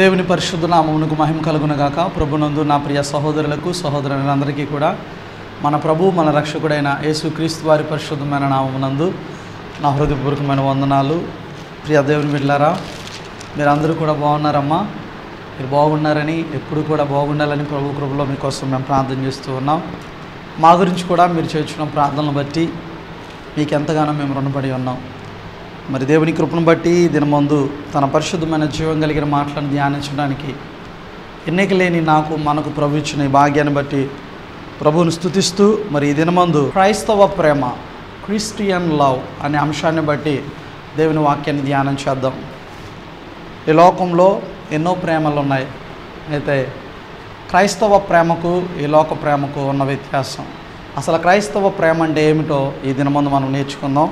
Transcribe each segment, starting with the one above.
దేవుని పరిశుద్ధ నామమునకు మహిమ కలుగునగాక. ప్రభునందు నా ప్రియ సహోదరులకు సహోదరులందరికీ కూడా మన ప్రభు మన రక్షకుడైన యేసుక్రీస్తు వారి పరిశుద్ధమైన నామమునందు నా హృదయపూర్వకమైన వందనాలు. ప్రియ దేవుని బిడ్డలారా మీరందరూ కూడా బాగున్నారమ్మా? మీరు బాగున్నారని ఎప్పుడు కూడా బాగుండాలని ప్రభు కృపలో మీకోసం మేము ప్రార్థన చేస్తూ ఉన్నాం. మా గురించి కూడా మీరు చేర్చిన ప్రార్థనలు బట్టి మీకు ఎంతగానో మేము రుణపడి ఉన్నాం. మరి దేవుని కృపను బట్టి దినమందు తన పరిశుద్ధమైన జీవం కలిగిన మాటలను ధ్యానించడానికి ఎన్నిక లేని నాకు మనకు ప్రభు ఇచ్చిన ఈ భాగ్యాన్ని బట్టి ప్రభువును స్థుతిస్తూ మరి ఈ దినమందు క్రైస్తవ ప్రేమ క్రిస్టియన్ లవ్ అనే అంశాన్ని బట్టి దేవుని వాక్యాన్ని ధ్యానం చేద్దాం. ఈ లోకంలో ఎన్నో ప్రేమలు ఉన్నాయి. అయితే క్రైస్తవ ప్రేమకు ఈ లోక ప్రేమకు ఉన్న వ్యత్యాసం. అసలు క్రైస్తవ ప్రేమ అంటే ఏమిటో ఈ దినమందు మనం నేర్చుకుందాం.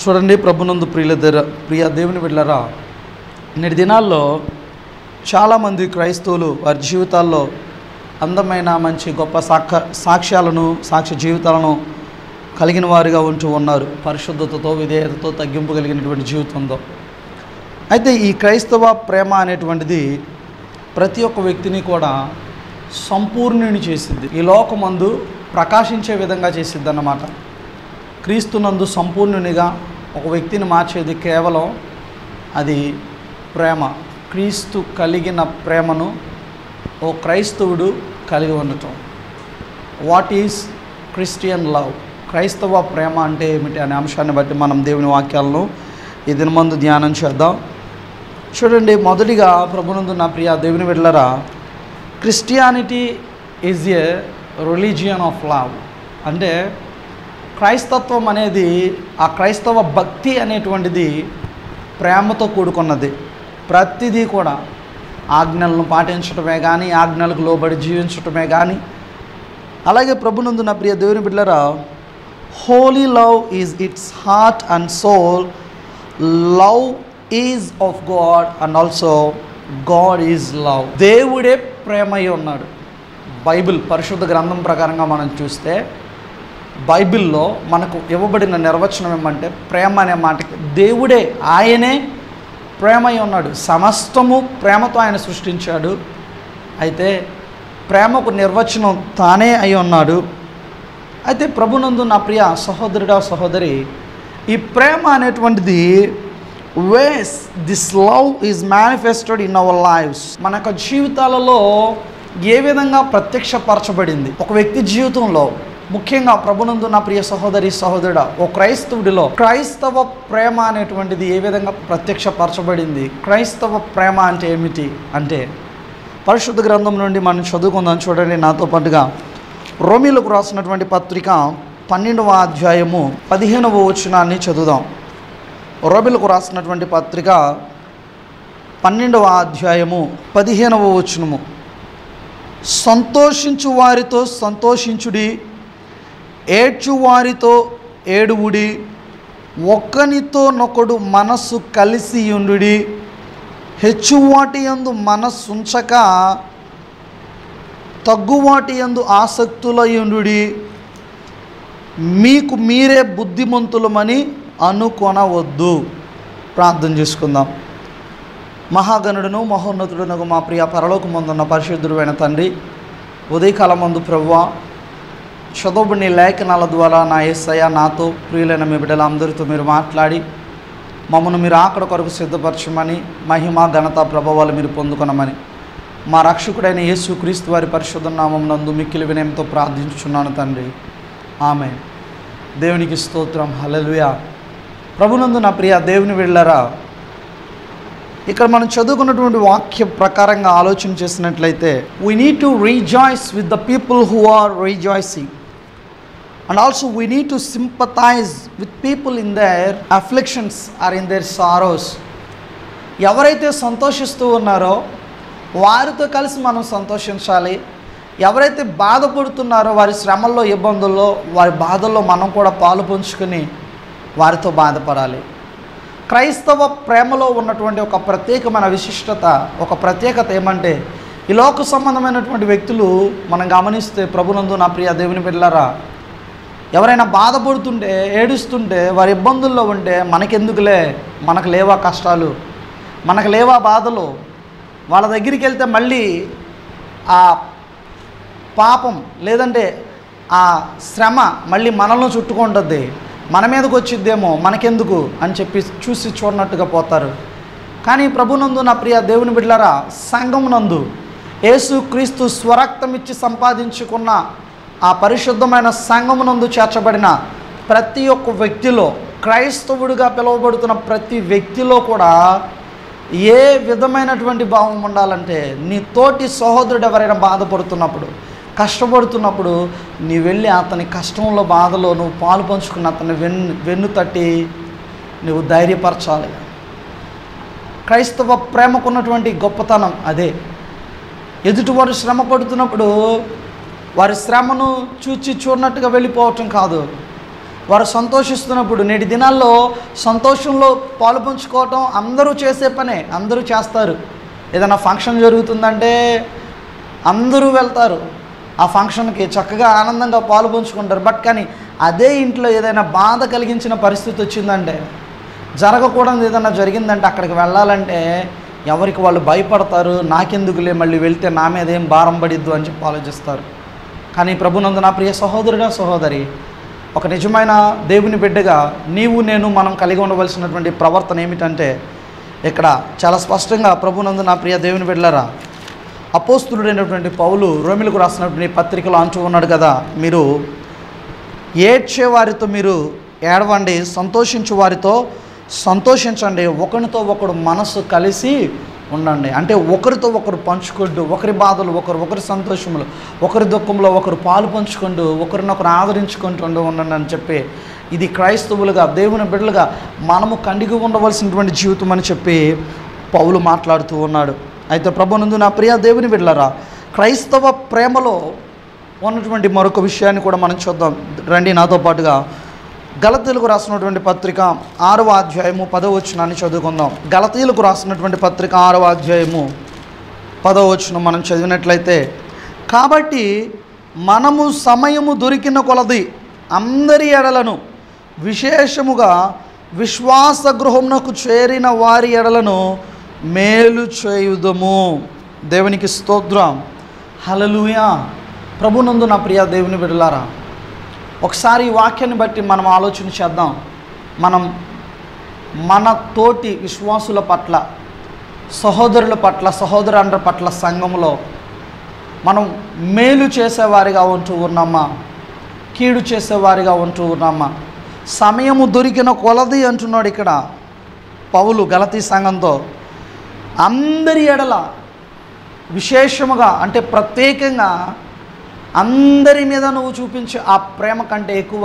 చూడండి ప్రభునందు ప్రియుల దగ్గర ప్రియ దేవుని బిడ్డలారా నేటి దినాల్లో చాలామంది క్రైస్తవులు వారి జీవితాల్లో అందమైన మంచి గొప్ప సాక్ష సాక్ష్యాలను సాక్ష్య జీవితాలను కలిగిన వారిగా ఉంటూ ఉన్నారు. పరిశుద్ధతతో విధేయతతో తగ్గింపు కలిగినటువంటి జీవితంతో అయితే ఈ క్రైస్తవ ప్రేమ అనేటువంటిది ప్రతి ఒక్క వ్యక్తిని కూడా సంపూర్ణుని చేసింది. ఈ లోకమందు ప్రకాశించే విధంగా చేసిద్ది అన్నమాట క్రీస్తునందు సంపూర్ణునిగా ఒక వ్యక్తిని మార్చేది కేవలం అది ప్రేమ. క్రీస్తు కలిగిన ప్రేమను ఓ క్రైస్తవుడు కలిగి ఉండటం. What is Christian love? క్రైస్తవ ప్రేమ అంటే ఏమిటి అనే అంశాన్ని బట్టి మనం దేవుని వాక్యాలను ఈ దినమందు ధ్యానం చేద్దాం. చూడండి మొదటిగా ప్రభునందు నా ప్రియ దేవుని వెళ్ళరా Christianity is a religion of love. అంటే క్రైస్తత్వం అనేది ఆ క్రైస్తవ భక్తి అనేటువంటిది ప్రేమతో కూడుకున్నది. ప్రతిదీ కూడా ఆజ్ఞలను పాటించటమే కానీ ఆజ్ఞలకు లోబడి జీవించటమే కానీ అలాగే ప్రభునందు నా ప్రియ దేవుని బిడ్డరా holy love is it's heart and soul love is of God and also God is love దేవుడే ప్రేమయ్య ఉన్నాడు. బైబిల్ పరిశుద్ధ గ్రంథం ప్రకారంగా మనం చూస్తే బైబిల్లో మనకు ఇవ్వబడిన నిర్వచనం ఏమంటే ప్రేమ అనే మాటకి దేవుడే ఆయనే ప్రేమై ఉన్నాడు. సమస్తము ప్రేమతో ఆయన సృష్టించాడు. అయితే ప్రేమకు నిర్వచనం తానే అయి ఉన్నాడు. అయితే ప్రభునందు నా ప్రియ సహోదరుడా సహోదరి ఈ ప్రేమ అనేటువంటిది was this love is manifested in our lives మన యొక్క జీవితాలలో ఏ విధంగా ప్రత్యక్షపరచబడింది? ఒక వ్యక్తి జీవితంలో ముఖ్యంగా ప్రభునందు నా ప్రియ సహోదరి సహోదరుడ ఓ క్రైస్తవుడిలో క్రైస్తవ ప్రేమ అనేటువంటిది ఏ విధంగా ప్రత్యక్షపరచబడింది? క్రైస్తవ ప్రేమ అంటే ఏమిటి? అంటే పరిశుద్ధ గ్రంథం నుండి మనం చదువుకుందాం చూడండి. నాతో పాటుగా రోమిలకు రాసినటువంటి పత్రిక పన్నెండవ అధ్యాయము పదిహేనవ వచనాన్ని చదువుదాం. రోమిలకు రాసినటువంటి పత్రిక పన్నెండవ అధ్యాయము పదిహేనవ వచనము. సంతోషించు వారితో సంతోషించుడి ఏడ్చువారితో ఏడువుడి ఒక్కనితో నొకడు మనస్సు కలిసి ఉండుడి హెచ్చువాటి యందు మనస్సుంచక తగ్గువాటి యందు ఆసక్తులయుండు మీకు మీరే బుద్ధిమంతులమని అనుకొనవద్దు. ప్రార్థన చేసుకుందాం. మహాగణుడును మహోన్నతుడునకు మా ప్రియ పరలోకమందున్న పరిశుద్ధుడైన తండ్రి ఉదయకాలం మందు చదవబడిన లేఖనాల ద్వారా నా ఏసయ్య నాతో ప్రియులైన మీ బిడ్డలందరితో మీరు మాట్లాడి మమ్మల్ని మీరు ఆకడ కొరకు సిద్ధపరచమని మహిమ ఘనత ప్రభావాలు మీరు పొందుకునమని. మా రక్షకుడైన యేసు క్రీస్తు వారి పరిశుద్ధ నామంనందు మిక్కిలి వినయంతో ప్రార్థించుచున్నాను తండ్రి. ఆమె దేవునికి స్తోత్రం. హలలుయా ప్రభునందు నా ప్రియ దేవుని వెళ్ళారా ఇక్కడ మనం చదువుకున్నటువంటి వాక్య ప్రకారంగా ఆలోచన చేసినట్లయితే we need to rejoice with the people who are rejoicing and also we need to sympathise with people in their afflictions or in their sorrows ఎవరైతే సంతోషిస్తూ ఉన్నారో వారితో కలిసి మనం సంతోషించాలి. ఎవరైతే బాధపడుతున్నారో వారి శ్రమల్లో ఇబ్బందుల్లో వారి బాధల్లో మనం కూడా పాలు పంచుకొని వారితో బాధపడాలి. క్రైస్తవ ప్రేమలో ఉన్నటువంటి ఒక ప్రత్యేకమైన విశిష్టత ఒక ప్రత్యేకత ఏమంటే ఈ లోక సంబంధమైనటువంటి వ్యక్తులు మనం గమనిస్తే ప్రభునందు నా ప్రియ దేవుని బిడ్డలారా ఎవరైనా బాధపడుతుంటే ఏడుస్తుంటే వారి ఇబ్బందుల్లో ఉంటే మనకెందుకులే? మనకు లేవా కష్టాలు? మనకు లేవా బాధలు? వాళ్ళ దగ్గరికి వెళ్తే మళ్ళీ ఆ పాపం లేదంటే ఆ శ్రమ మళ్ళీ మనల్ని చుట్టుకుంటుంది. మన మీదకి వచ్చిద్దేమో మనకెందుకు? అని చెప్పి చూసి చూడనట్టుగా పోతారు. కానీ ప్రభునందు నా ప్రియ దేవుని బిడ్డలారా సంఘమునందు యేసు క్రీస్తు స్వరక్తం ఇచ్చి సంపాదించుకున్న ఆ పరిశుద్ధమైన సంఘమునందు చేర్చబడిన ప్రతి ఒక్క వ్యక్తిలో క్రైస్తవుడిగా పిలువబడుతున్న ప్రతి వ్యక్తిలో కూడా ఏ విధమైనటువంటి భావం ఉండాలంటే నీ తోటి సహోదరుడు ఎవరైనా బాధపడుతున్నప్పుడు కష్టపడుతున్నప్పుడు నీ వెళ్ళి అతని కష్టంలో బాధలో నువ్వు పాలు పంచుకున్న అతన్ని వెన్ను వెన్ను తట్టి నువ్వు ధైర్యపరచాలి. క్రైస్తవ ప్రేమకున్నటువంటి గొప్పతనం అదే. ఎదుటివారు శ్రమ పడుతున్నప్పుడు వారి శ్రమను చూచి చూడనట్టుగా వెళ్ళిపోవటం కాదు. వారు సంతోషిస్తున్నప్పుడు నేటి దినాల్లో సంతోషంలో పాలు పంచుకోవటం అందరూ చేసే పనే అందరూ చేస్తారు. ఏదైనా ఫంక్షన్ జరుగుతుందంటే అందరూ వెళ్తారు. ఆ ఫంక్షన్కి చక్కగా ఆనందంగా పాలు పంచుకుంటారు. బట్ కానీ అదే ఇంట్లో ఏదైనా బాధ కలిగించిన పరిస్థితి వచ్చిందంటే జరగకూడదు ఏదైనా జరిగిందంటే అక్కడికి వెళ్ళాలంటే ఎవరికి వాళ్ళు భయపడతారు? నాకెందుకులే మళ్ళీ వెళ్తే నా మీద ఏం భారం పడిద్దు అని చెప్పి ఆలోచిస్తారు. కానీ ప్రభునందు నా ప్రియ సహోదరుడా సహోదరి ఒక నిజమైన దేవుని బిడ్డగా నీవు నేను మనం కలిగి ఉండవలసినటువంటి ప్రవర్తన ఏమిటంటే ఇక్కడ చాలా స్పష్టంగా ప్రభునందు నా ప్రియ దేవుని బిడ్డలరా అపోస్తుడైనటువంటి పౌలు రోమిలకు రాసినటువంటి పత్రికలో అంటూ ఉన్నాడు కదా మీరు ఏడ్చే వారితో మీరు ఏడవండి సంతోషించు వారితో సంతోషించండి ఒకరితో ఒకడు మనసు కలిసి ఉండండి. అంటే ఒకరితో ఒకరు పంచుకుంటూ ఒకరి బాధలు ఒకరు ఒకరి సంతోషములు ఒకరి దుఃఖంలో ఒకరు పాలు పంచుకుంటూ ఒకరినొకరు ఆదరించుకుంటూ ఉండండి అని చెప్పి ఇది క్రైస్తవులుగా దేవుని బిడ్డలుగా మనము కండిగి ఉండవలసినటువంటి జీవితం అని చెప్పి పౌలు మాట్లాడుతూ ఉన్నాడు. అయితే ప్రభునందు నా ప్రియ దేవుని బిడ్డలరా క్రైస్తవ ప్రేమలో ఉన్నటువంటి మరొక విషయాన్ని కూడా మనం చూద్దాం. రండి నాతో పాటుగా గలతీలకు రాసినటువంటి పత్రిక ఆరవ అధ్యాయము పదవచనాన్ని చదువుకుందాం. గలతీలకు రాసినటువంటి పత్రిక ఆరవ అధ్యాయము పదవచనం మనం చదివినట్లయితే కాబట్టి మనము సమయము దొరికిన కొలది అందరి ఎడలను విశేషముగా విశ్వాస గృహమునకు చేరిన వారి ఎడలను మేలు చేయుదము. దేవునికి స్తోత్రం. హలలుయా ప్రభునందు నా ప్రియ దేవుని బిడలారా ఒకసారి ఈ వాక్యాన్ని బట్టి మనం ఆలోచన చేద్దాం. మనం మన తోటి విశ్వాసుల పట్ల సహోదరుల పట్ల సహోదరుల పట్ల సంఘంలో మనం మేలు చేసేవారిగా ఉంటూ ఉన్నామా? కీడు చేసేవారిగా ఉంటూ ఉన్నామా? సమయము దొరికిన కొలది అంటున్నాడు ఇక్కడ పౌలు గలతీ సంఘంతో. అందరి ఎడల విశేషముగా అంటే ప్రత్యేకంగా అందరి మీద నువ్వు చూపించే ఆ ప్రేమ కంటే ఎక్కువ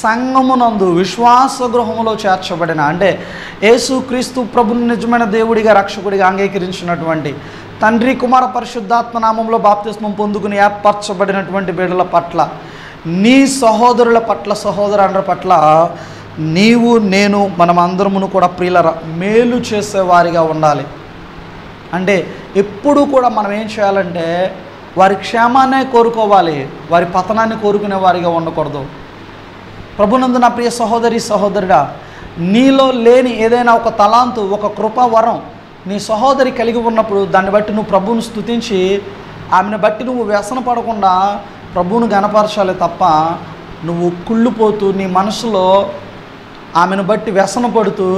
సంఘమునందు విశ్వాస గృహములో చేర్చబడిన అంటే యేసుక్రీస్తు ప్రభుని నిజమైన దేవుడిగా రక్షకుడిగా అంగీకరించినటువంటి తండ్రి కుమార పరిశుద్ధాత్మ నామంలో బాప్తిస్మం పొందుకుని ఏర్పరచబడినటువంటి బిడ్డల పట్ల నీ సహోదరుల పట్ల సహోదరుల పట్ల నీవు నేను మనం అందరమును కూడా ప్రియుల మేలు చేసేవారిగా ఉండాలి. అంటే ఎప్పుడూ కూడా మనం ఏం చేయాలంటే వారి క్షేమాన్నే కోరుకోవాలి వారి పతనాన్ని కోరుకునే వారిగా ఉండకూడదు. ప్రభునందు నా ప్రియ సహోదరి సహోదరుడా నీలో లేని ఏదైనా ఒక తలాంతు ఒక కృపా వరం నీ సహోదరి కలిగి ఉన్నప్పుడు దాన్ని బట్టి నువ్వు ప్రభువును స్తుతించి ఆమెను బట్టి నువ్వు వ్యసన పడకుండా ప్రభువును గనపరచాలి తప్ప నువ్వు కుళ్ళిపోతూ నీ మనసులో ఆమెను బట్టి వ్యసన పడుతూ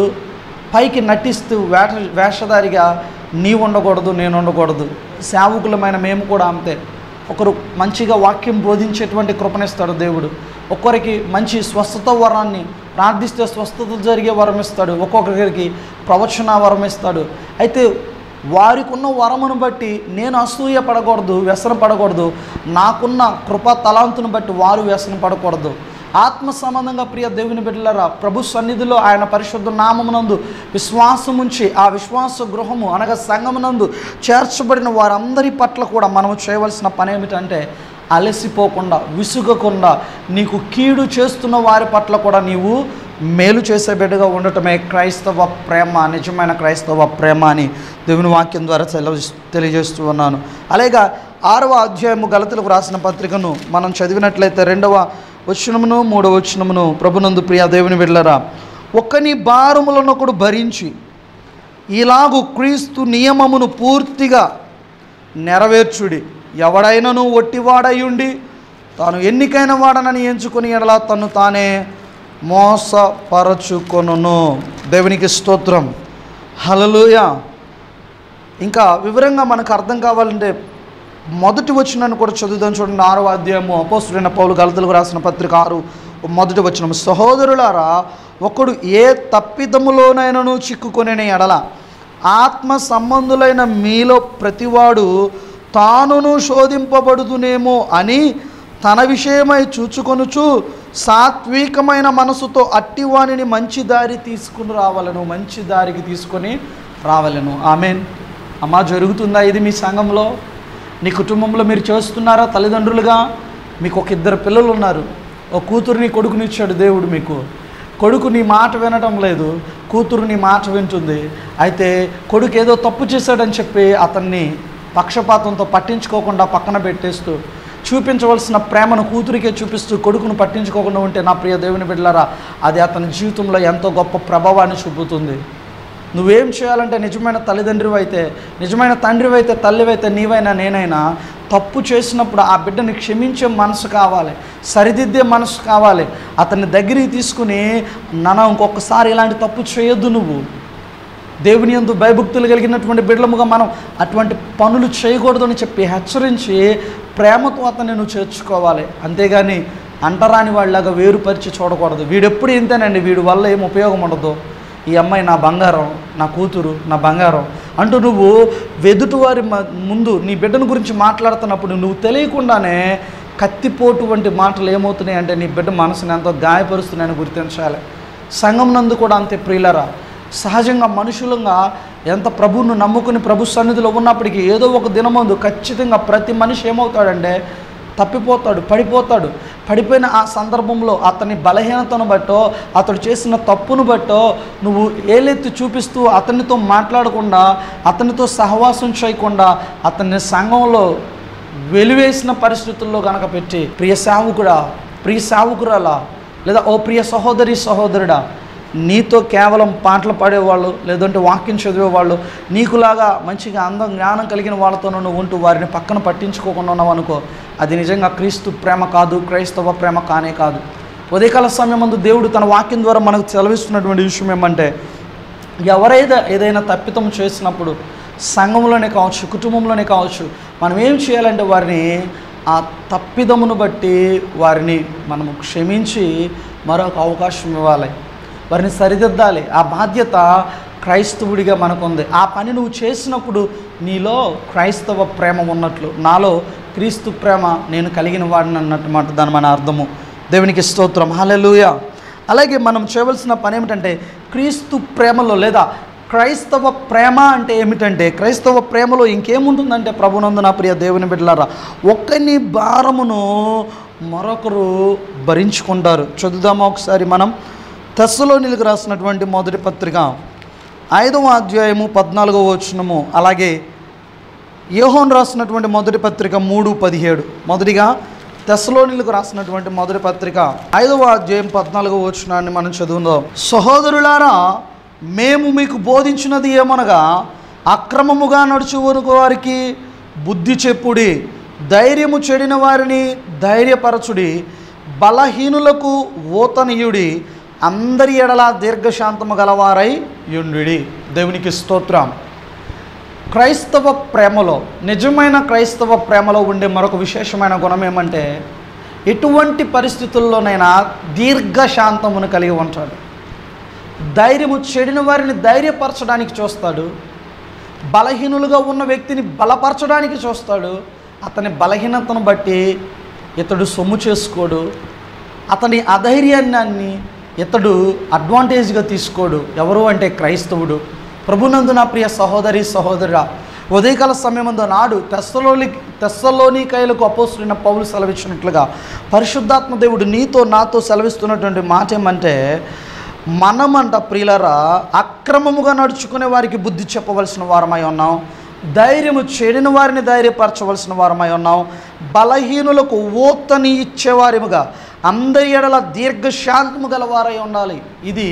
పైకి నటిస్తూ వేట వేషధారిగా నీ ఉండకూడదు నేను ఉండకూడదు సేవకులమైన మేము కూడా అంతే. ఒకరు మంచిగా వాక్యం బోధించేటువంటి కృపణిస్తాడు దేవుడు. ఒక్కరికి మంచి స్వస్థత వరాన్ని ప్రార్థిస్తే స్వస్థత జరిగే వరం ఇస్తాడు. ఒక్కొక్కరికి ప్రవచన వరం ఇస్తాడు. అయితే వారికి ఉన్న వరమును బట్టి నేను అసూయ పడకూడదు వ్యసన పడకూడదు. నాకున్న కృపా తలాంతును బట్టి వారు వ్యసన పడకూడదు. ఆత్మ సంబంధంగా ప్రియ దేవుని బిడ్డలరా ప్రభు సన్నిధిలో ఆయన పరిశుద్ధ నామమునందు విశ్వాసముంచి ఆ విశ్వాస గృహము అనగా సంఘమునందు చేర్చబడిన వారందరి పట్ల కూడా మనము చేయవలసిన పని ఏమిటంటే అలసిపోకుండా విసుగకుండా నీకు కీడు చేస్తున్న వారి పట్ల కూడా నీవు మేలు చేసే బిడ్డగా ఉండటమే క్రైస్తవ ప్రేమ నిజమైన క్రైస్తవ ప్రేమ అని దేవుని వాక్యం ద్వారా తెలియజేస్తూ ఉన్నాను. అలాగే ఆరవ అధ్యాయము గలతులకు రాసిన పత్రికను మనం చదివినట్లయితే రెండవ వచనమును మూడవ వచనమును ప్రభునందు ప్రియా దేవుని వెళ్ళరా ఒక్కని భారములనొకడు భరించి ఇలాగు క్రీస్తు నియమమును పూర్తిగా నెరవేర్చుడి. ఎవడైనను ఒట్టివాడయుండి తాను ఎన్నికైన వాడనని ఎంచుకుని ఎడలా తను తానే మోసపరచుకొనును. దేవునికి స్తోత్రం. హలలుయ ఇంకా వివరంగా మనకు అర్థం కావాలంటే మొదటి వచనాన్ని కూడా చదువుదాం చూడండి ఆరో అధ్యాయము అపోస్తుడైన పౌలు గలతలకు రాసిన పత్రిక ఆరు మొదటి వచ్చిన సహోదరులారా ఒకడు ఏ తప్పిదములోనైనను చిక్కుకొనే ఎడల ఆత్మ సంబంధులైన మీలో ప్రతివాడు తానును శోధింపబడుదునేమో అని తన విషయమై చూచుకొనుచు సాత్వికమైన మనసుతో అట్టివాణిని మంచి దారి తీసుకుని రావాలను మంచి దారికి తీసుకొని రావాలను. ఆమెన్. అమ్మా జరుగుతుందా ఇది మీ సంఘంలో? నీ కుటుంబంలో మీరు చేస్తున్నారా తల్లిదండ్రులుగా? మీకు ఒక ఇద్దరు పిల్లలు ఉన్నారు ఒక కూతురుని కొడుకునిచ్చాడు దేవుడు మీకు. కొడుకు నీ మాట వినడం లేదు. కూతురు నీ మాట వింటుంది. అయితే కొడుకు ఏదో తప్పు చేశాడని చెప్పి అతన్ని పక్షపాతంతో పట్టించుకోకుండా పక్కన పెట్టేస్తూ చూపించవలసిన ప్రేమను కూతురికే చూపిస్తూ కొడుకును పట్టించుకోకుండా ఉంటే నా ప్రియ దేవుని బిడ్డలారా అది అతని జీవితంలో ఎంతో గొప్ప ప్రభావాన్ని చూపుతుంది. నువ్వేం చేయాలంటే నిజమైన తల్లిదండ్రివి అయితే నిజమైన తండ్రివి అయితే తల్లివైతే నీవైనా నేనైనా తప్పు చేసినప్పుడు ఆ బిడ్డని క్షమించే మనసు కావాలి సరిదిద్దే మనసు కావాలి అతన్ని దగ్గరికి తీసుకుని నన్న ఇంకొకసారి ఇలాంటి తప్పు చేయొద్దు నువ్వు. దేవుని యందు భయభక్తులు కలిగినటువంటి బిడ్డలముగా మనం అటువంటి పనులు చేయకూడదు అని చెప్పి హెచ్చరించి ప్రేమతో అతన్ని నువ్వు చేర్చుకోవాలి. అంతేగాని అంటరాని వాళ్ళలాగా వేరుపరిచి చూడకూడదు. వీడెప్పుడు ఇంతేనండి వీడి వల్ల ఏం ఉపయోగం ఉండదు. ఈ అమ్మాయి నా బంగారం నా కూతురు నా బంగారం అంటూ నువ్వు వెదుటివారి ముందు నీ బిడ్డను గురించి మాట్లాడుతున్నప్పుడు నువ్వు తెలియకుండానే కత్తిపోటు వంటి మాటలు ఏమవుతున్నాయి అంటే నీ బిడ్డ మనసుని ఎంతో గాయపరుస్తున్నాయని గుర్తించాలి. సంఘం నందు కూడా అంతే ప్రియులరా. సహజంగా మనుషులంగా ఎంత ప్రభువును నమ్ముకుని ప్రభు సన్నిధిలో ఉన్నప్పటికీ ఏదో ఒక దినమందు ఖచ్చితంగా ప్రతి మనిషి ఏమవుతాడంటే తప్పిపోతాడు పడిపోతాడు. పడిపోయిన ఆ సందర్భంలో అతని బలహీనతను బట్టో అతడు చేసిన తప్పును బట్టో నువ్వు ఏలెత్తి చూపిస్తూ అతనితో మాట్లాడకుండా అతనితో సహవాసం చేయకుండా అతన్ని సంఘంలో వెలివేసిన పరిస్థితుల్లో గనక పెట్టి ప్రియ సేవకుడా ప్రియ సేవకురాలా లేదా ఓ ప్రియ సహోదరి సహోదరుడా నీతో కేవలం పాటలు పాడేవాళ్ళు లేదంటే వాక్యం చదివేవాళ్ళు నీకులాగా మంచిగా అందం జ్ఞానం కలిగిన వాళ్ళతో నువ్వు ఉంటూ వారిని పక్కన పట్టించుకోకుండా ఉన్నావు అనుకో అది నిజంగా క్రీస్తు ప్రేమ కాదు క్రైస్తవ ప్రేమ కానే కాదు. ఉదయకాల సమయం ముందు దేవుడు తన వాక్యం ద్వారా మనకు సెలవిస్తున్నటువంటి విషయం ఏమంటే ఎవరైతే ఏదైనా తప్పితం చేసినప్పుడు సంఘంలోనే కావచ్చు కుటుంబంలోనే కావచ్చు మనం ఏం చేయాలంటే వారిని ఆ తప్పిదమును బట్టి వారిని మనము క్షమించి మరొక అవకాశం ఇవ్వాలి. వారిని సరిదిద్దాలి. ఆ బాధ్యత క్రైస్తవుడిగా మనకుంది. ఆ పని నువ్వు చేసినప్పుడు నీలో క్రైస్తవ ప్రేమ ఉన్నట్లు నాలో క్రీస్తు ప్రేమ నేను కలిగిన వాడిని అన్నట్టు మాట దాని మన అర్థము. దేవునికి స్తోత్రం. హల్లెలూయా. అలాగే మనం చేయవలసిన పని ఏమిటంటే క్రీస్తు ప్రేమలో లేదా క్రైస్తవ ప్రేమ అంటే ఏమిటంటే క్రైస్తవ ప్రేమలో ఇంకేముంటుందంటే ప్రభునందు నా ప్రియ దేవుని బిడ్డలారా ఒకని భారమును మరొకరు భరించుకుంటారు. చదుదామా ఒకసారి మనం? తెస్సలోనిలకు రాసినటువంటి మొదటి పత్రిక ఐదవ అధ్యాయము పద్నాలుగవ వచనము అలాగే యోహోన్ రాసినటువంటి మొదటి పత్రిక మూడు పదిహేడు. మొదటిగా తెస్సలోనిలకు రాసినటువంటి మొదటి పత్రిక ఐదవ అధ్యాయం పద్నాలుగవ వచనాన్ని మనం చదువుదాం. సహోదరులారా మేము మీకు బోధించినది ఏమనగా అక్రమముగా నడుచు వారికి బుద్ధి చెప్పుడి ధైర్యము చెడిన వారిని ధైర్యపరచుడి బలహీనులకు ఓతనీయుడి అందరి ఎడల దీర్ఘశాంతము గలవారై యుండి దేవునికి స్తోత్రం. క్రైస్తవ ప్రేమలో నిజమైన క్రైస్తవ ప్రేమలో ఉండే మరొక విశేషమైన గుణం ఏమంటే ఎటువంటి పరిస్థితుల్లోనైనా దీర్ఘశాంతమును కలిగి ఉంటాడు. ధైర్యము చెడిన వారిని ధైర్యపరచడానికి చూస్తాడు. బలహీనులుగా ఉన్న వ్యక్తిని బలపరచడానికి చూస్తాడు. అతని బలహీనతను బట్టి ఇతడు సొమ్ము చేసుకోడు. అతని అధైర్యాన్ని ఇతడు అడ్వాంటేజ్గా తీసుకోడు. ఎవరు అంటే క్రైస్తవుడు. ప్రభునందు నా ప్రియ సహోదరి సహోదరుడా ఉదయకాల సమయమందు నాడు తెస్సలోని తెస్సలోని కైలకు అపోస్తున్న పౌలు సెలవిచ్చినట్లుగా పరిశుద్ధాత్మ దేవుడు నీతో నాతో సెలవిస్తున్నటువంటి మాట ఏమంటే మనమంట ప్రియులరా అక్రమముగా నడుచుకునే వారికి బుద్ధి చెప్పవలసిన వారమై ఉన్నాం. ధైర్యము చెడిన వారిని ధైర్యపరచవలసిన వారమై ఉన్నాం. బలహీనులకు ఓతని ఇచ్చేవారిముగా అందరి ఎడల దీర్ఘశాంతము గలవారై ఉండాలి. ఇది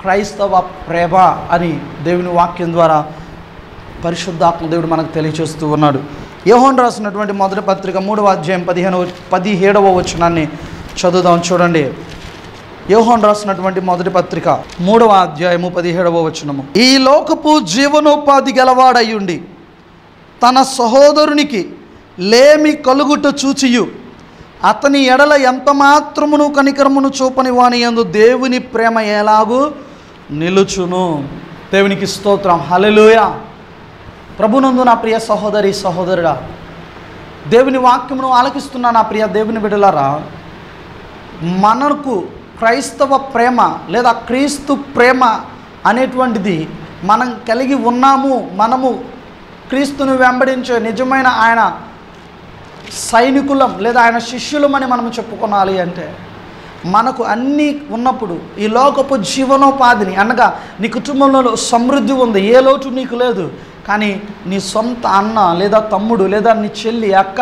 క్రైస్తవ ప్రేమ అని దేవుని వాక్యం ద్వారా పరిశుద్ధాత్మ దేవుడు మనకు తెలియచేస్తూ ఉన్నాడు. యోహోన్ రాసినటువంటి మొదటి పత్రిక మూడవ అధ్యాయం పదిహేను పదిహేడవ వచనాన్ని చదువుదాం చూడండి. యోహోన్ రాసినటువంటి మొదటి పత్రిక మూడవ అధ్యాయము పదిహేడవ వచనము. ఈ లోకపు జీవనోపాధి గలవాడయ్యుండి తన సహోదరునికి లేమి కలుగుట చూచియు. అతని ఎడల ఎంత మాత్రమును కనికరమును చూపని వాని యందు దేవుని ప్రేమ ఎలాగూ? నిలుచును. దేవునికి స్తోత్రం. హల్లెలూయ. ప్రభునందు నా ప్రియ సహోదరి సహోదరుడా దేవుని వాక్యమును ఆలకిస్తున్న నా ప్రియ దేవుని బిడలారా మనకు క్రైస్తవ ప్రేమ లేదా క్రీస్తు ప్రేమ అనేటువంటిది మనం కలిగి ఉన్నాము మనము క్రీస్తును వెంబడించే నిజమైన ఆయన సైనికులం లేదా ఆయన శిష్యులమని మనం చెప్పుకోనాలి అంటే మనకు అన్నీ ఉన్నప్పుడు ఈ లోకపు జీవనోపాధిని అనగా నీ కుటుంబంలో సమృద్ధి ఉంది ఏ లోటు నీకు లేదు. కానీ నీ సొంత అన్న లేదా తమ్ముడు లేదా నీ చెల్లి అక్క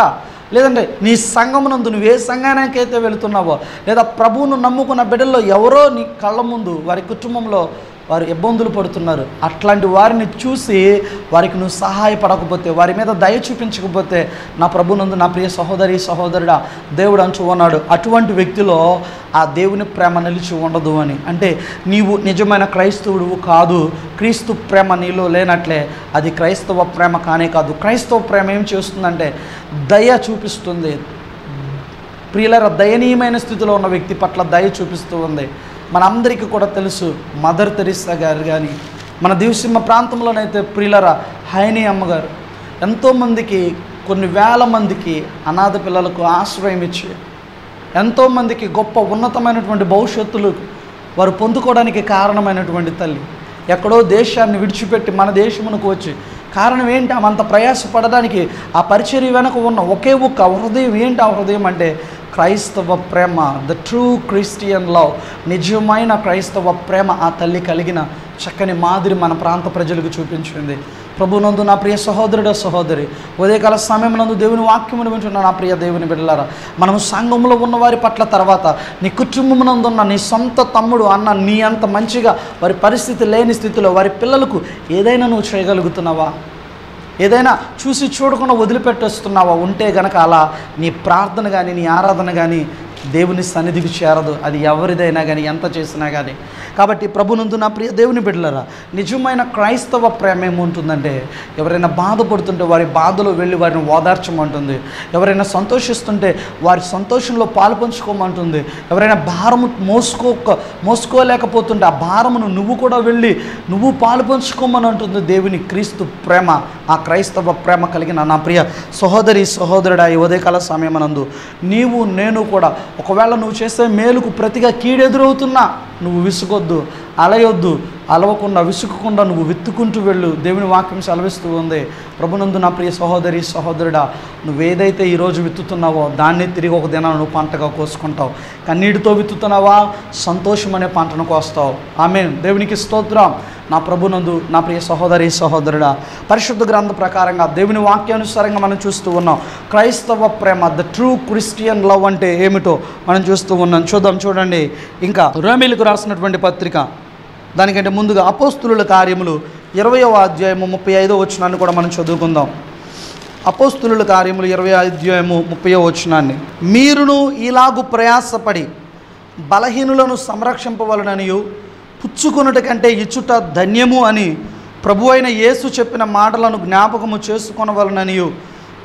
లేదంటే నీ సంఘమునందు నువ్వు ఏ సంఘానికైతే వెళుతున్నావో లేదా ప్రభువును నమ్ముకున్న బిడ్డల్లో ఎవరో నీ కళ్ళ ముందు వారి కుటుంబంలో వారు ఇబ్బందులు పడుతున్నారు. అట్లాంటి వారిని చూసి వారికి నువ్వు సహాయపడకపోతే వారి మీద దయ చూపించకపోతే నా ప్రభునందు నా ప్రియ సహోదరి సహోదరుడా దేవుడు అంచు ఉన్నాడు. అటువంటి వ్యక్తిలో ఆ దేవుని ప్రేమ నిలిచి ఉండదు అని. అంటే నీవు నిజమైన క్రైస్తవుడు కాదు. క్రీస్తు ప్రేమ నీలో లేనట్లే. అది క్రైస్తవ ప్రేమ కానే కాదు. క్రైస్తవ ప్రేమ ఏం చేస్తుందంటే దయ చూపిస్తుంది. ప్రియులర దయనీయమైన స్థితిలో ఉన్న వ్యక్తి పట్ల దయ చూపిస్తూ ఉంది. మనందరికీ కూడా తెలుసు మదర్ తెరిసా గారు కానీ మన దివసింహ ప్రాంతంలోనైతే ప్రియులర హైని అమ్మగారు. ఎంతోమందికి కొన్ని వేల మందికి అనాథ పిల్లలకు ఆశ్రయం ఇచ్చి ఎంతోమందికి గొప్ప ఉన్నతమైనటువంటి భవిష్యత్తులు వారు పొందుకోవడానికి కారణమైనటువంటి తల్లి. ఎక్కడో దేశాన్ని విడిచిపెట్టి మన దేశమునకు వచ్చి కారణం ఏంటి? ఆమె అంత ప్రయాసపడడానికి ఆ పరిచర్య వెనక ఉన్న ఒకే ఒక్క హృదయం ఏంటి? ఆ హృదయం అంటే క్రైస్తవ ప్రేమ ద ట్రూ క్రిస్టియన్ లవ్ నిజమైన క్రైస్తవ ప్రేమ ఆ తల్లి కలిగిన చక్కని మాదిరి మన ప్రాంత ప్రజలకు చూపించింది. ప్రభునందు నా ప్రియ సహోదరుడ సహోదరి ఉదయకాల సమయంలో దేవుని వాక్యమును వింటున్న నా ప్రియ దేవుని బిడ్డలారా మనం సంఘంలో ఉన్న వారి పట్ల తర్వాత నీ కుటుంబమునందున్న నీ సొంత తమ్ముడు అన్న నీ అంత మంచిగా వారి పరిస్థితి లేని స్థితిలో వారి పిల్లలకు ఏదైనా నువ్వు చేయగలుగుతున్నావా? ఏదైనా చూసి చూడకుండా వదిలిపెట్టేస్తున్నావా? ఉంటే గనక అలా నీ ప్రార్థన కానీ నీ ఆరాధన కానీ దేవుని సన్నిధికి చేరదు. అది ఎవరిదైనా కానీ ఎంత చేసినా కానీ కాబట్టి ప్రభునందు నా ప్రియ దేవుని బిడ్డలరా నిజమైన క్రైస్తవ ప్రేమ ఏముంటుందంటే ఎవరైనా బాధపడుతుంటే వారి బాధలో వెళ్ళి వారిని ఓదార్చమంటుంది. ఎవరైనా సంతోషిస్తుంటే వారి సంతోషంలో పాల్పంచుకోమంటుంది ఎవరైనా భారము మోసుకోక మోసుకోలేకపోతుంటే ఆ భారమును నువ్వు కూడా వెళ్ళి నువ్వు పాల్పంచుకోమని అంటుంది దేవుని క్రీస్తు ప్రేమ. ఆ క్రైస్తవ ప్రేమ కలిగిన నా ప్రియ సహోదరి సహోదరుడా ఈ ఉదయకాల సమయమనందు నీవు నేను కూడా ఒకవేళ నువ్వు చేసే మేలుకు ప్రతిగా కీడెదురవుతున్నా నువ్వు విసుగొద్దు అలయొద్దు అలవకుండా విసుకకుండా నువ్వు విత్తుకుంటూ వెళ్ళు. దేవుని వాక్యం సెలవిస్తూ ఉంది. ప్రభునందు నా ప్రియ సహోదరి సహోదరుడా నువ్వేదైతే ఈరోజు విత్తుతున్నావో దాన్ని తిరిగి ఒక దినాన్ని నువ్వు పంటగా కోసుకుంటావు. కన్నీటితో విత్తుతున్నావా సంతోషం అనే పంటను కోస్తావు. ఆమె దేవునికి స్తోత్రం. నా ప్రభునందు నా ప్రియ సహోదరి సహోదరుడా పరిశుద్ధ గ్రంథ ప్రకారంగా దేవుని వాక్యానుసారంగా మనం చూస్తూ ఉన్నాం. క్రైస్తవ ప్రేమ ద ట్రూ క్రిస్టియన్ లవ్ అంటే ఏమిటో మనం చూస్తూ ఉన్నాం. చూద్దాం చూడండి. ఇంకా రోమిలకు రాసినటువంటి పత్రిక. దానికంటే ముందుగా అపోస్తుల కార్యములు ఇరవయవ అధ్యాయము ముప్పై ఐదో వచ్చినాన్ని కూడా మనం చదువుకుందాం. అపోస్తుల కార్యములు ఇరవై అధ్యాయము ముప్పై వచనాన్ని. మీరును ఇలాగు ప్రయాసపడి బలహీనులను సంరక్షింపవలననియు పుచ్చుకొనుట కంటే ఇచ్చుట ధన్యము అని ప్రభు అయిన యేసు చెప్పిన మాటలను జ్ఞాపకము చేసుకొనవలననియు.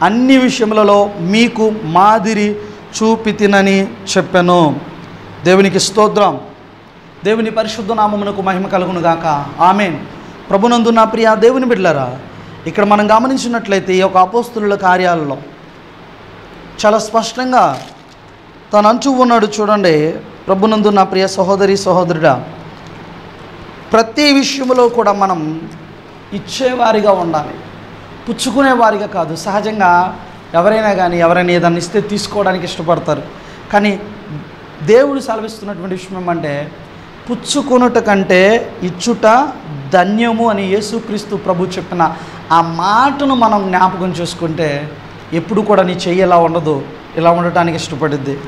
అన్ని విషయములలో మీకు మాదిరి చూపితినని చెప్పాను. దేవునికి స్తోత్రం. దేవుని పరిశుద్ధ నామమునకు మహిమ కలుగును గాక. ఆమెన్. ప్రభునందు నా ప్రియ దేవుని బిడ్డలరా ఇక్కడ మనం గమనించినట్లయితే ఈ యొక్క అపోస్తుల కార్యాలలో చాలా స్పష్టంగా తను అంచు ఉన్నాడు చూడండి. ప్రభునందు నా ప్రియ సహోదరి సహోదరుడా ప్రతి విషయంలో కూడా మనం ఇచ్చేవారిగా ఉండాలి. పుచ్చుకునేవారిగా కాదు. సహజంగా ఎవరైనా కానీ ఎవరైనా ఏదన్నా ఇస్తే తీసుకోవడానికి ఇష్టపడతారు. కానీ దేవుడు సెలవిస్తున్నటువంటి విషయం ఏమంటే పుచ్చుకొనుట కంటే ఇచ్చుట ధన్యము అని యేసుక్రీస్తు ప్రభు చెప్పిన ఆ మాటను మనం జ్ఞాపకం చేసుకుంటే ఎప్పుడు కూడా నీ చెయ్యి ఎలా ఉండదు ఇలా ఉండటానికి ఇష్టపడుద్ది.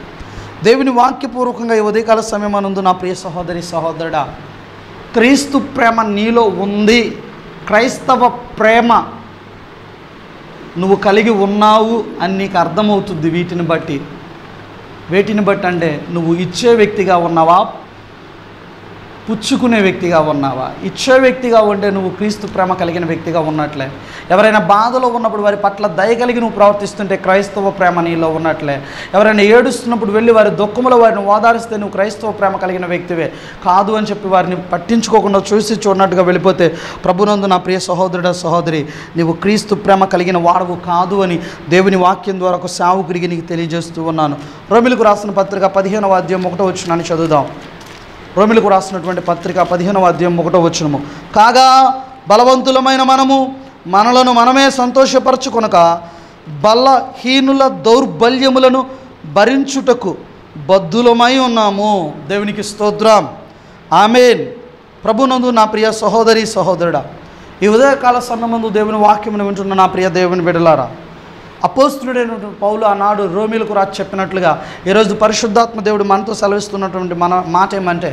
దేవుని వాక్యపూర్వకంగా ఈ ఉదయకాల సమయం అనందు నా ప్రియ సహోదరి సహోదరుడా క్రీస్తు ప్రేమ నీలో ఉంది. క్రైస్తవ ప్రేమ నువ్వు కలిగి ఉన్నావు అని నీకు అర్థమవుతుంది వీటిని బట్టి. వీటిని బట్టి అంటే నువ్వు ఇచ్చే వ్యక్తిగా ఉన్నావా? పుచ్చుకునే వ్యక్తిగా ఉన్నావా? ఇచ్చే వ్యక్తిగా ఉంటే నువ్వు క్రీస్తు ప్రేమ కలిగిన వ్యక్తిగా ఉన్నట్లే. ఎవరైనా బాధలో ఉన్నప్పుడు వారి పట్ల దయ కలిగి నువ్వు ప్రవర్తిస్తుంటే క్రైస్తవ ప్రేమ నీలో ఉన్నట్లే. ఎవరైనా ఏడుస్తున్నప్పుడు వెళ్ళి వారి దుఃఖంలో వారిని ఓదారిస్తే నువ్వు క్రైస్తవ ప్రేమ కలిగిన వ్యక్తివే. కాదు అని చెప్పి వారిని పట్టించుకోకుండా చూసి చూడనట్టుగా వెళ్ళిపోతే ప్రభునందు నా ప్రియ సహోదరుడ సహోదరి నీవు క్రీస్తు ప్రేమ కలిగిన వాడవు కాదు అని దేవుని వాక్యం ద్వారా ఒక సావుకుడికి నీకు తెలియజేస్తూ ఉన్నాను. రోమిలకు రాసిన పత్రిక పదిహేనవ అధ్యాయం ఒకటో వచ్చినాన్ని చదువుదాం. రోమిలకు రాసినటువంటి పత్రిక పదిహేనవ అధ్యాయం ఒకటో వచ్చినము కాగా బలవంతులమైన మనము మనలను మనమే సంతోషపరచుకొనక బలహీనుల దౌర్బల్యములను భరించుటకు బద్దులమై ఉన్నాము. దేవునికి స్తోత్రం. ఆమెన్. ప్రభునందు నా ప్రియ సహోదరి సహోదరుడా ఈ ఉదయకాల సన్నమందు దేవుని వాక్యమును వింటున్న నా ప్రియ దేవుని బిడలారా అపోస్తుడైనటువంటి పౌలు ఆనాడు రోమిలకు రాజు చెప్పినట్లుగా ఈరోజు పరిశుద్ధాత్మ దేవుడు మనతో సెలవిస్తున్నటువంటి మన మాట ఏమంటే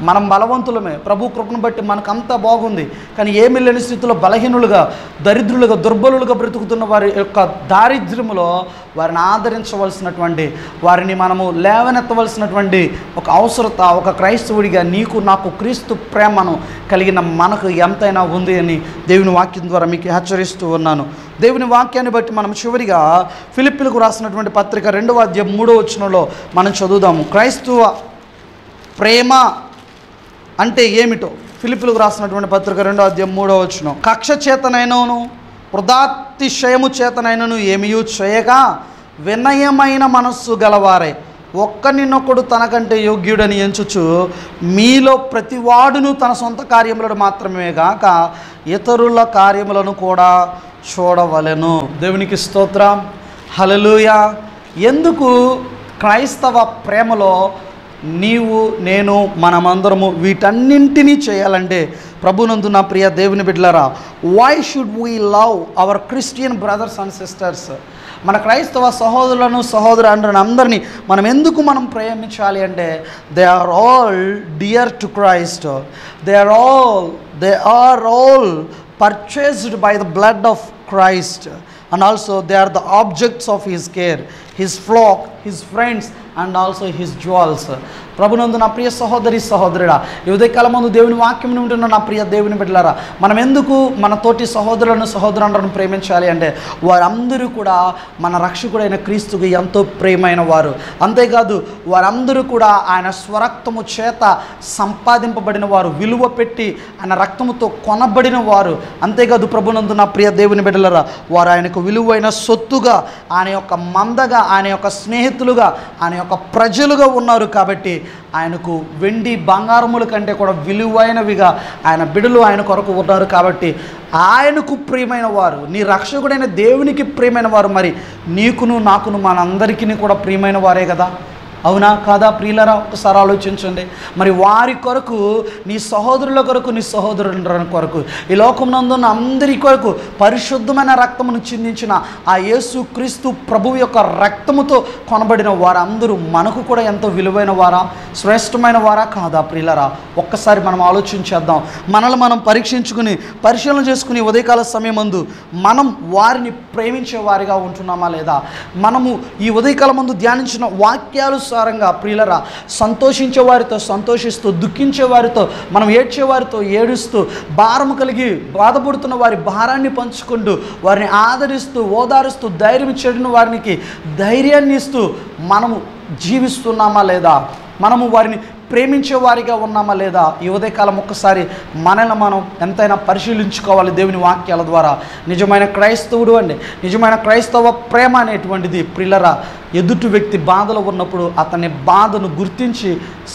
మనం బలవంతులమే. ప్రభు కృపను బట్టి మనకంతా బాగుంది. కానీ ఏమీ లేని స్థితిలో బలహీనులుగా దరిద్రులుగా దుర్బలులుగా బ్రతుకుతున్న వారి యొక్క దారిద్ర్యములో వారిని ఆదరించవలసినటువంటి వారిని మనము లేవనెత్తవలసినటువంటి ఒక అవసరత ఒక క్రైస్తవుడిగా నీకు నాకు క్రీస్తు ప్రేమను కలిగిన మనకు ఎంతైనా ఉంది అని దేవుని వాక్యం ద్వారా మీకు హెచ్చరిస్తూ ఉన్నాను. దేవుని వాక్యాన్ని బట్టి మనం చివరిగా ఫిలిప్పిలకు రాసినటువంటి పత్రిక రెండవ అధ్యాయం మూడో వచనంలో మనం చదువుదాము. క్రైస్తవ ప్రేమ అంటే ఏమిటో? ఫిలిప్పులకు రాసినటువంటి పత్రిక రెండో అధ్యాయం మూడో వచ్చిన కక్ష చేతనైనను వృధాతిశయము చేతనైనను ఏమియూ చేయగా వినయమైన మనస్సు గలవారే. ఒక్కనినొక్కడు తనకంటే యోగ్యుడని ఎంచుచు మీలో ప్రతివాడును తన సొంత కార్యములను మాత్రమే గాక ఇతరుల కార్యములను కూడా చూడవలెను. దేవునికి స్తోత్రం. హలలుయ ఎందుకు క్రైస్తవ ప్రేమలో నీవు నేను మనమందరము వీటన్నింటినీ చేయాలంటే ప్రభునందు నా ప్రియ దేవుని బిడ్డలరా why should we love our Christian brothers and sisters మన క్రైస్తవ సహోదరులను సహోదరులను అందరినీ మనం ఎందుకు మనం ప్రేమించాలి అంటే they are all dear to Christ they are all they are all purchased by the blood of Christ and also they are the objects of his care his flock his friends and also his jewels ప్రభునందు నా ప్రియ సహోదరి సహోదరుడా ఈ ఉదయకాలం ముందు దేవుని వాక్యం ఉంటున్న నా ప్రియ దేవుని బిడ్డలారా మనం ఎందుకు మన తోటి సహోదరులను సహోదరులను ప్రేమించాలి అంటే వారందరూ కూడా మన రక్షకుడైన క్రీస్తుకు ఎంతో ప్రేమైన వారు. అంతేకాదు వారందరూ కూడా ఆయన స్వరక్తము చేత సంపాదింపబడిన వారు విలువ పెట్టి ఆయన రక్తముతో కొనబడిన వారు. అంతేకాదు ప్రభునందు నా ప్రియ దేవుని బిడ్డలరా వారు ఆయనకు విలువైన సొత్తుగా ఆయన యొక్క మందగా ఆయన యొక్క స్నేహితులుగా ఆయన యొక్క ప్రజలుగా ఉన్నారు కాబట్టి ఆయనకు వెండి బంగారముల కంటే కూడా విలువైనవిగా ఆయన బిడలు ఆయన కొరకు ఉన్నారు కాబట్టి ఆయనకు ప్రియమైన వారు నీ రక్షకుడైన దేవునికి ప్రియమైన వారు మరి నీకును నాకును మనందరికీ కూడా ప్రియమైన వారే కదా? అవునా కాదా ప్రియులరా? ఒకసారి ఆలోచించండి. మరి వారి కొరకు నీ సహోదరుల కొరకు నీ సహోదరుల కొరకు ఈ లోకమునందున్న అందరి కొరకు పరిశుద్ధమైన రక్తమును చిందించిన ఆ యేసు క్రీస్తు ప్రభువు యొక్క రక్తముతో కొనబడిన వారందరూ మనకు కూడా ఎంతో విలువైన వారా? శ్రేష్టమైన వారా? కాదా ప్రియులరా? ఒక్కసారి మనం ఆలోచించేద్దాం. మనల్ని మనం పరీక్షించుకుని పరిశీలన చేసుకుని ఉదయకాల సమయమందు మనం వారిని ప్రేమించే వారిగా ఉంటున్నామా లేదా? మనము ఈ ఉదయకాల ముందు ధ్యానించిన వాక్యాలు వాక్యానుసారంగా ప్రియులరా సంతోషించే వారితో సంతోషిస్తూ దుఃఖించే వారితో మనం ఏడ్చే వారితో ఏడుస్తూ భారం కలిగి బాధపడుతున్న వారి భారాన్ని పంచుకుంటూ వారిని ఆదరిస్తూ ఓదారుస్తూ ధైర్యం చెడిన వారికి ధైర్యాన్ని ఇస్తూ మనము జీవిస్తున్నామా లేదా? మనము వారిని ప్రేమించే వారిగా ఉన్నామా లేదా? ఈ ఉదయకాలం ఒక్కసారి మనల్ని మనం ఎంతైనా పరిశీలించుకోవాలి దేవుని వాక్యాల ద్వారా. నిజమైన క్రైస్తవుడు అండి. నిజమైన క్రైస్తవ ప్రేమ అనేటువంటిది ప్రిల్లరా ఎదుటి వ్యక్తి బాధలో ఉన్నప్పుడు అతని బాధను గుర్తించి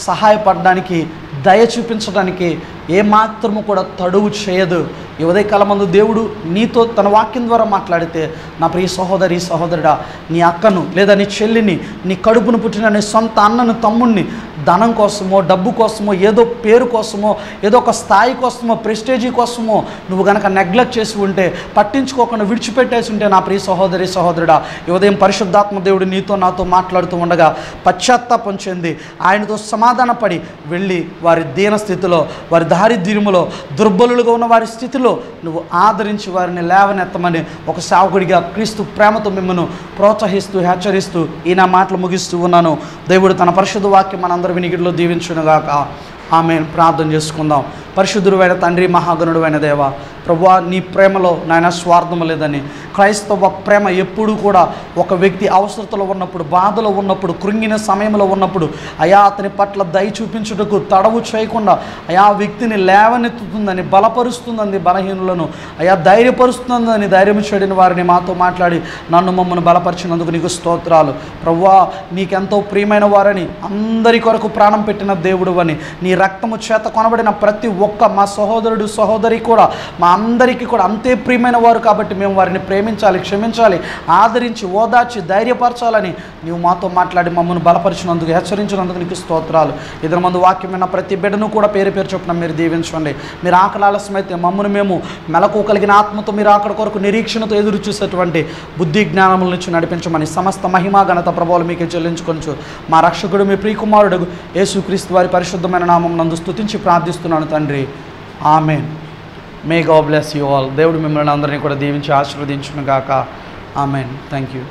సహాయపడడానికి దయ చూపించడానికి ఏమాత్రము కూడా తడువు చేయదు. ఈ ఉదయకాలం మందు దేవుడు నీతో తన వాక్యం ద్వారా మాట్లాడితే నా ప్రియ సహోదరి సహోదరుడా నీ అక్కను లేదా నీ చెల్లిని నీ కడుపును పుట్టిన నీ సొంత అన్నను తమ్ముణ్ణి ధనం కోసమో డబ్బు కోసమో ఏదో పేరు కోసమో ఏదో ఒక స్థాయి కోసమో ప్రెస్టేజీ కోసమో నువ్వు గనక నెగ్లెక్ట్ చేసి ఉంటే పట్టించుకోకుండా విడిచిపెట్టేసి ఉంటే నా ప్రియ సహోదరి సహోదరుడా ఈ ఉదయం పరిశుద్ధాత్మ దేవుడు నీతో నాతో మాట్లాడుతూ ఉండగా పశ్చాత్తాపం చెంది ఆయనతో సమాధానపడి వెళ్ళి వారి దీన స్థితిలో వారి దారిద్ర్యములో దుర్బలులుగా ఉన్న వారి స్థితిలో నువ్వు ఆదరించి వారిని లేవనెత్తమని ఒక సేవకుడిగా క్రీస్తు ప్రేమతో మిమ్మల్ని ప్రోత్సహిస్తూ హెచ్చరిస్తూ ఈయన మాటలు ముగిస్తూ ఉన్నాను. దేవుడు తన పరిశుద్ధ వాక్యం మనందరూ వినికిడిలో దీవించునుగాక. ఆమె ప్రార్థన చేసుకుందాం. పరిశుద్ధుడైన తండ్రి మహాగణుడు దేవ ప్రభువా నీ ప్రేమలో నాయన స్వార్థం లేదని క్రైస్తవ ప్రేమ ఎప్పుడూ కూడా ఒక వ్యక్తి అవసరతలో ఉన్నప్పుడు బాధలో ఉన్నప్పుడు కృంగిన సమయంలో ఉన్నప్పుడు అయా అతని పట్ల దయ చూపించుటకు తడవు చేయకుండా అయా ఆ వ్యక్తిని లేవనెత్తుతుందని బలపరుస్తుందని బలహీనులను అయా ధైర్యపరుస్తుందని ధైర్యం చెడిన వారిని మాతో మాట్లాడి నన్ను మమ్మల్ని బలపరిచినందుకు నీకు స్తోత్రాలు. ప్రభువా నీకెంతో ప్రియమైన వారని అందరి కొరకు ప్రాణం పెట్టిన దేవుడు అని నీ రక్తము చేత కొనబడిన ప్రతి ఒక్క మా సహోదరుడు సహోదరి కూడా మా అందరికీ కూడా అంతే ప్రియమైన వారు కాబట్టి మేము వారిని ప్రేమించాలి క్షమించాలి ఆదరించి ఓదార్చి ధైర్యపరచాలని నీవు మాతో మాట్లాడి మమ్మల్ని బలపరిచినందుకు హెచ్చరించినందుకు నీకు స్తోత్రాలు. ఇద్దరు మందు వాక్యం విన్న ప్రతి బిడ్డను కూడా పేరు పేరు చొప్పున మీరు దీవించండి. మీరు ఆకలి ఆలస్యమైతే మమ్మల్ని మేము మెలకు కలిగిన ఆత్మతో మీరు అక్కడ కొరకు నిరీక్షణతో ఎదురు చూసేటువంటి బుద్ధి జ్ఞానముల నుంచి నడిపించమని సమస్త మహిమా ఘనత ప్రభావాలు మీకు చెల్లించుకొనచ్చు మా రక్షకుడు మీ ప్రియకుమారుడు యేసుక్రీస్తు వారి పరిశుద్ధమైన నామ నందు స్థుతించి ప్రార్థిస్తున్నాను తండ్రి. ఆమెన్. మే గా బ్లెస్ యూ ఆల్ దేవుడు మిమ్మల్ని అందరినీ కూడా దీవించి ఆశీర్వదించును గాక ఆమెన్. Thank you